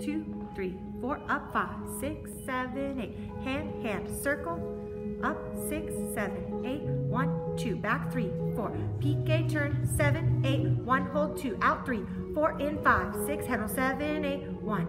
Two, three, four, up, five, six, seven, eight. Hand, hand, circle, up, six, seven, eight, one, two, back, three, four. Pique, turn, seven, eight, one, hold, two, out, three, four, in, five, six, handle, seven, eight, one.